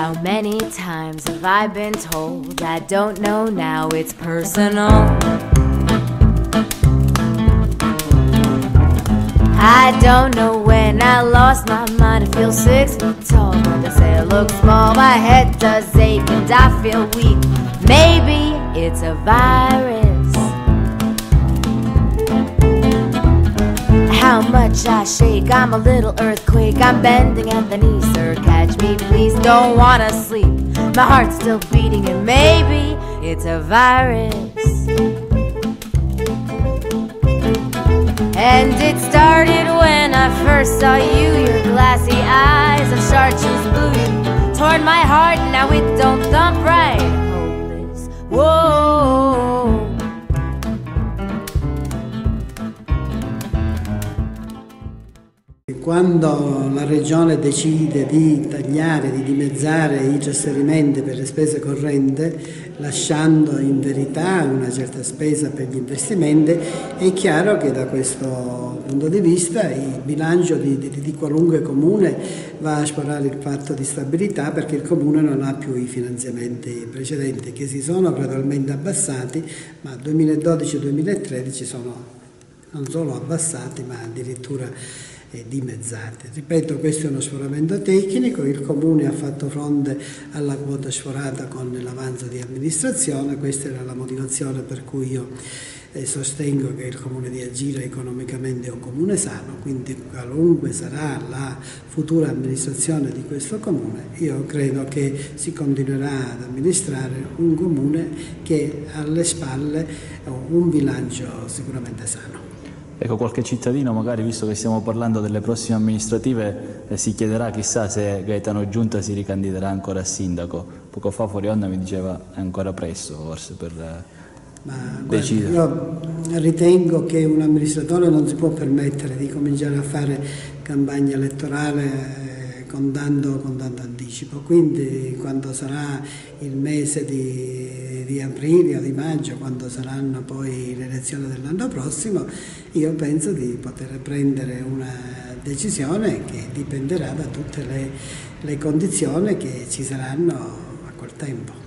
How many times have I been told I don't know now it's personal. I don't know when I lost my mind. I feel six feet tall. but They say I look small. My head does ache and I feel weak. Maybe it's a virus. Much I shake, I'm a little earthquake. I'm bending at the knees, sir. Catch me, please. Don't wanna sleep. My heart's still beating, and maybe it's a virus. And it started when I first saw you. Your glassy eyes of chartreuse blue toward my heart. Now it Quando la Regione decide di tagliare, di dimezzare i trasferimenti per le spese correnti, lasciando in verità una certa spesa per gli investimenti, è chiaro che da questo punto di vista il bilancio di, di, di qualunque comune va a sforare il patto di stabilità perché il comune non ha più i finanziamenti precedenti che si sono gradualmente abbassati, ma 2012-2013 sono non solo abbassati ma addirittura dimezzate. Ripeto, questo è uno sforamento tecnico, il Comune ha fatto fronte alla quota sforata con l'avanzo di amministrazione, questa era la motivazione per cui io eh, sostengo che il Comune di Agira economicamente è un comune sano, quindi qualunque sarà la futura amministrazione di questo comune, io credo che si continuerà ad amministrare un comune che ha alle spalle un bilancio sicuramente sano. Ecco, qualche cittadino, magari visto che stiamo parlando delle prossime amministrative, eh, si chiederà chissà se Gaetano Giunta si ricandiderà ancora a sindaco. Poco fa fuori onda mi diceva è ancora presto forse per eh, Ma, decidere. Io ritengo che un amministratore non si può permettere di cominciare a fare campagna elettorale eh, con tanto, con tanto anticipo, quindi quando sarà il mese di, di aprile o di maggio, quando saranno poi le elezioni dell'anno prossimo, io penso di poter prendere una decisione che dipenderà da tutte le, le condizioni che ci saranno a quel tempo.